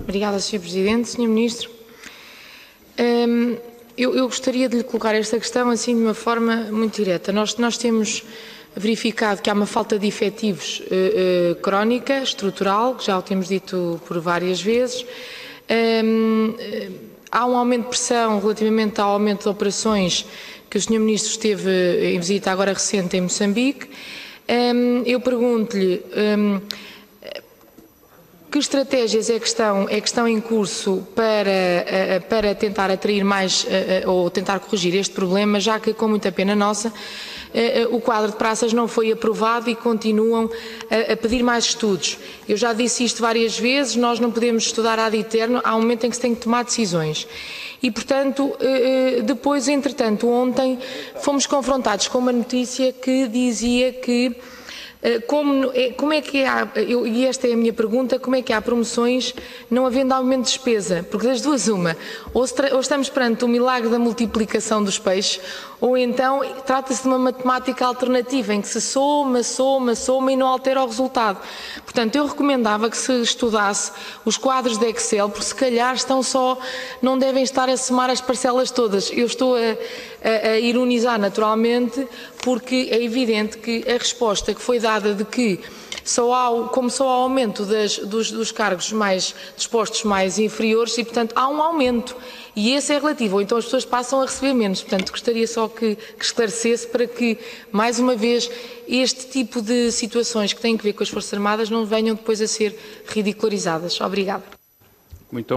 Obrigada, Sr. Presidente. Sr. Ministro, hum, eu, eu, gostaria de lhe colocar esta questão assim de uma forma muito direta. Nós, nós temos verificado que há uma falta de efetivos uh, uh, crónica, estrutural, que já o temos dito por várias vezes. Um, há um aumento de pressão relativamente ao aumento de operações que o Sr. Ministro esteve em visita agora recente em Moçambique. Um, eu pergunto-lhe um, que estratégias é que, estão, é que estão em curso para, eh, eh, para tentar atrair mais eh, ou tentar corrigir este problema, já que, com muita pena nossa, o quadro de praças não foi aprovado e continuam a, pedir mais estudos. Eu já disse isto várias vezes, nós não podemos estudar ad eterno, há um momento em que se tem que tomar decisões. E, portanto, depois, entretanto, ontem fomos confrontados com uma notícia que dizia que como, é, como, é que há, eu, e esta é a minha pergunta, como é que há promoções não havendo aumento de despesa? Porque das duas uma, ou, ou estamos perante o milagre da multiplicação dos peixes, ou então trata-se de uma matemática alternativa em que se soma, soma, soma e não altera o resultado. Portanto, eu recomendava que se estudasse os quadros de Excel, porque se calhar estão só, não devem estar a somar as parcelas todas. Eu estou a, a, a ironizar naturalmente, porque é evidente que a resposta que foi dada de que só há, como só há aumento das, dos, dos, cargos mais, dos postos mais inferiores e, portanto, há um aumento. E esse é relativo, ou então as pessoas passam a receber menos. Portanto, gostaria só que, que esclarecesse para que, mais uma vez, este tipo de situações que têm que ver com as Forças Armadas não venham depois a ser ridicularizadas. Obrigada.